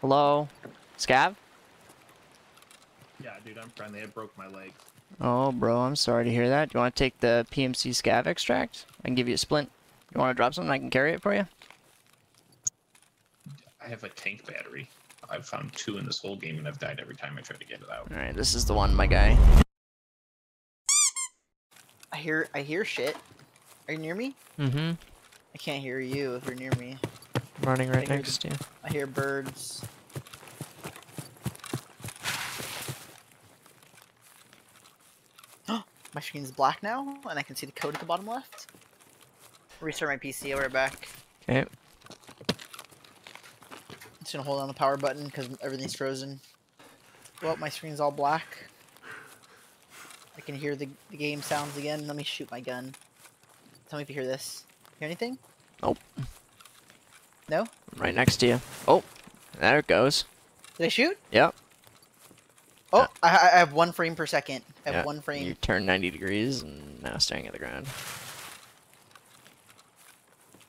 Hello? Scav? Yeah, dude, I'm friendly. I broke my leg. Oh, bro, I'm sorry to hear that. Do you want to take the PMC Scav extract? I can give you a splint. You want to drop something? I can carry it for you? I have a tank battery. I've found two in this whole game, and I've died every time I try to get it out. Alright, this is the one, my guy. I hear I hear shit. Are you near me? Mm-hmm. I can't hear you if you're near me. Running right next to you. I hear birds. my screen's black now, and I can see the code at the bottom left. Restart my PC, I'll be right back. Okay. just gonna hold on the power button because everything's frozen. Well, my screen's all black. I can hear the, the game sounds again. Let me shoot my gun. Tell me if you hear this. Hear anything? Nope. No? Right next to you. Oh, there it goes. Did I shoot? Yep. Oh, Uh, I, I have one frame per second. I have Yeah, one frame. You turn 90 degrees and now staring at the ground.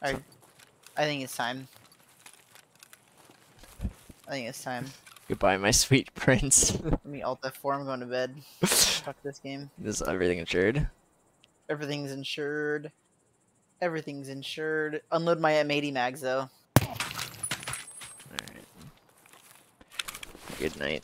I, I think it's time. I think it's time. Goodbye, my sweet prince. Let me alt F4. I'm going to bed. Fuck this game. Is everything insured? Everything's insured. Everything's insured. Unload my M80 mags though. Alright. Good night.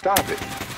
Stop it.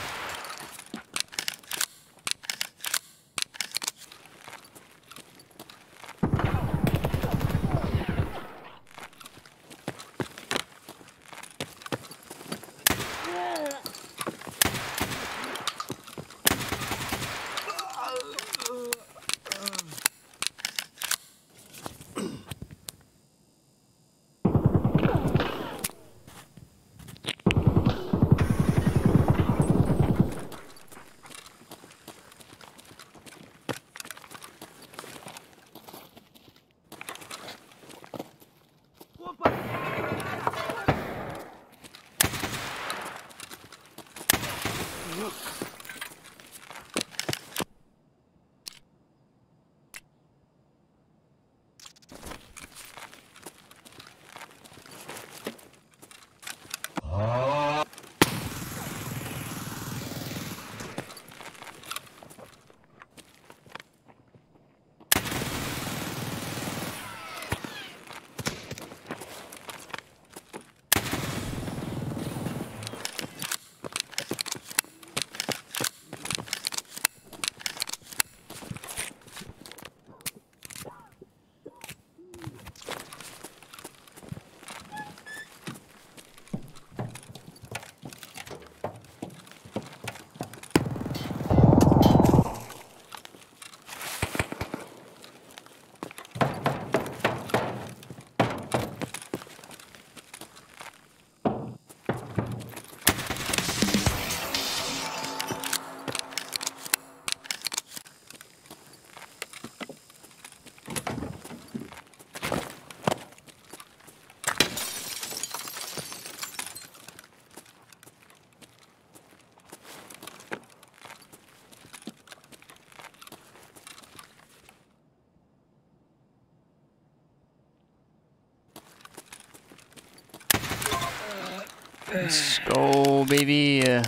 Let's go, baby. Uh,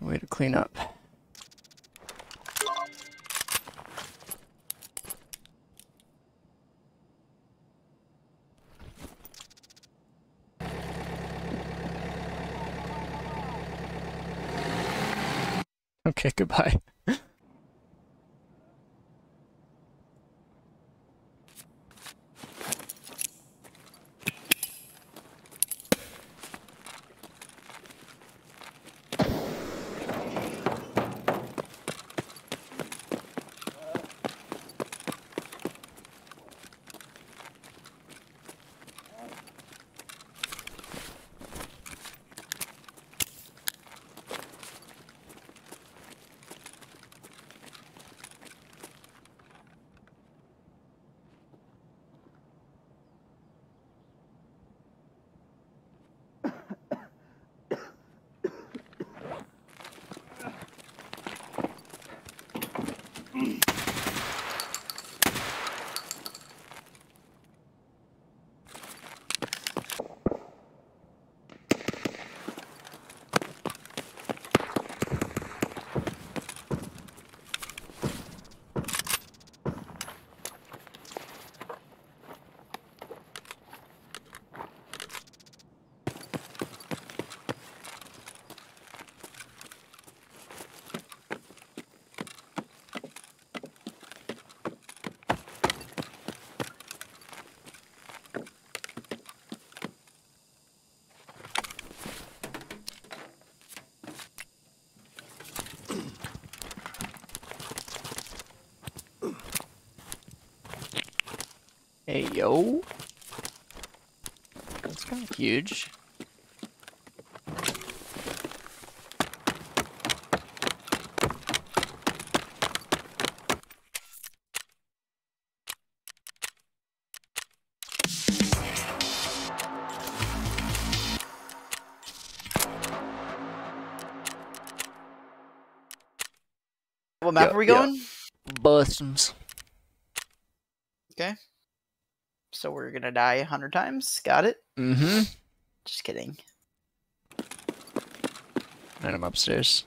way to clean up. Okay, goodbye. Hey, yo. That's kind of huge. What map Yeah, are we yeah. going? Bustums. Okay. So we're gonna die a hundred times. Got it. Mm-hmm. Just kidding. And I'm upstairs.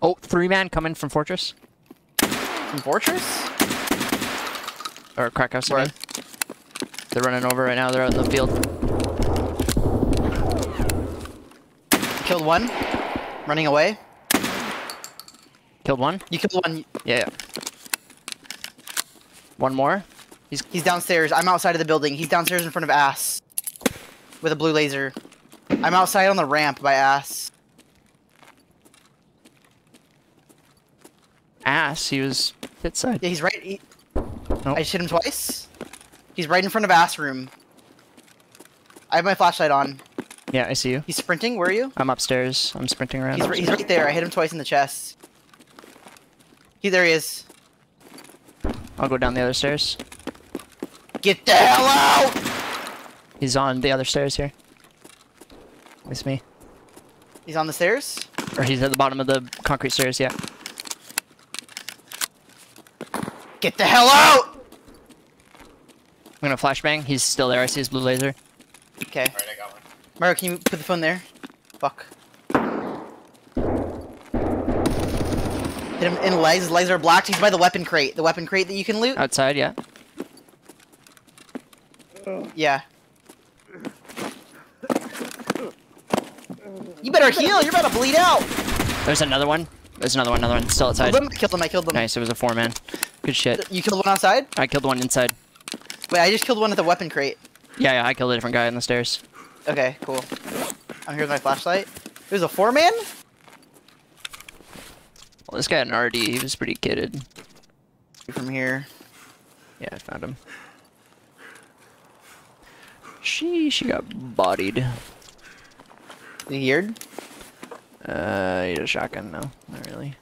Oh, three man coming from Fortress. From Fortress? Or Crack House, I They're running over right now. They're out in the field. Killed one. Running away. Killed one. You killed one. Yeah, yeah. One more. He's downstairs. I'm outside of the building. He's downstairs in front of ass. With a blue laser. I'm outside on the ramp by ass. Ass. He was hit side. Yeah, he's right. He, Nope. I just hit him twice. He's right in front of ass room. I have my flashlight on. Yeah, I see you. He's sprinting. Where are you? I'm upstairs. I'm sprinting around. He's, he's right there. I hit him twice in the chest. He there he is. I'll go down the other stairs. Get the hell out! He's on the other stairs here. With me. He's on the stairs. Or he's at the bottom of the concrete stairs, yeah. Get the hell out! I'm gonna flashbang. He's still there. I see his blue laser. Okay. Alright, I got one. Mario, can you put the phone there? Fuck. Hit him in legs. His legs are blocked. He's by the weapon crate. The weapon crate that you can loot. Outside, yeah. Yeah. You better heal. You're about to bleed out. There's another one. There's another one. Another one. Still outside. Killed him. Killed him. I killed them. Nice. It was a four man. Good shit. You killed one outside. I killed one inside. Wait, I just killed one at the weapon crate. Yeah, yeah. I killed a different guy on the stairs. Okay, cool. Oh, I'm here with my flashlight. It was a four man. Well, this guy had an RD. He was pretty kitted. From here. Yeah, I found him. She she got bodied. Is he geared? Uh, he had a shotgun. No, not really.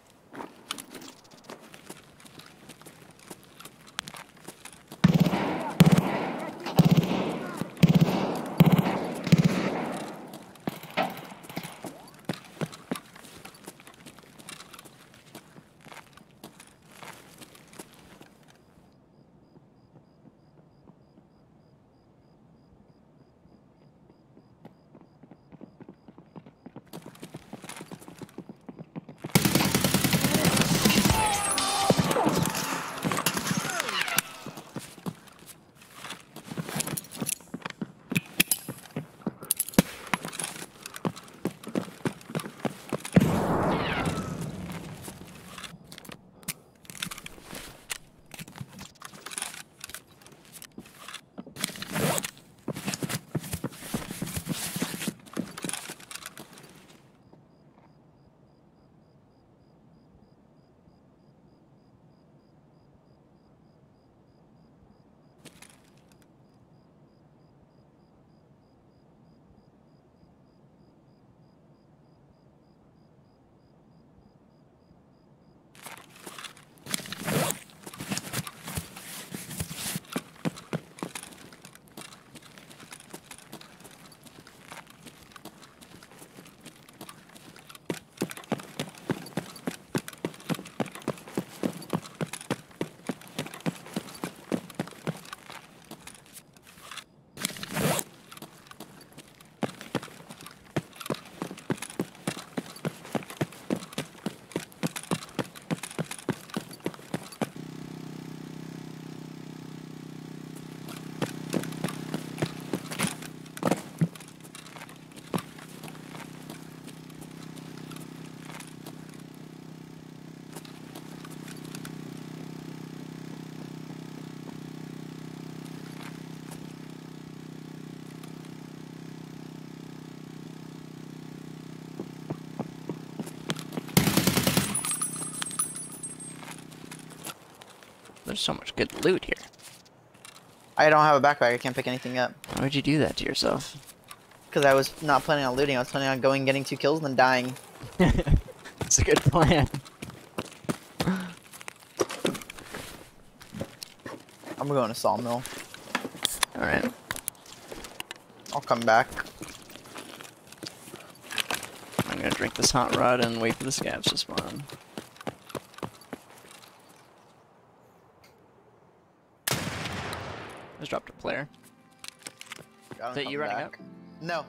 There's so much good loot here. I don't have a backpack. I can't pick anything up Why would you do that to yourself? because I was not planning on looting. I was planning on going, getting two kills, and then dying. It's a good plan. I'm going to sawmill. Alright. I'll come back. I'm gonna drink this hot rod and wait for the Scavs to spawn. Just dropped a player. Him that you coming running back. No,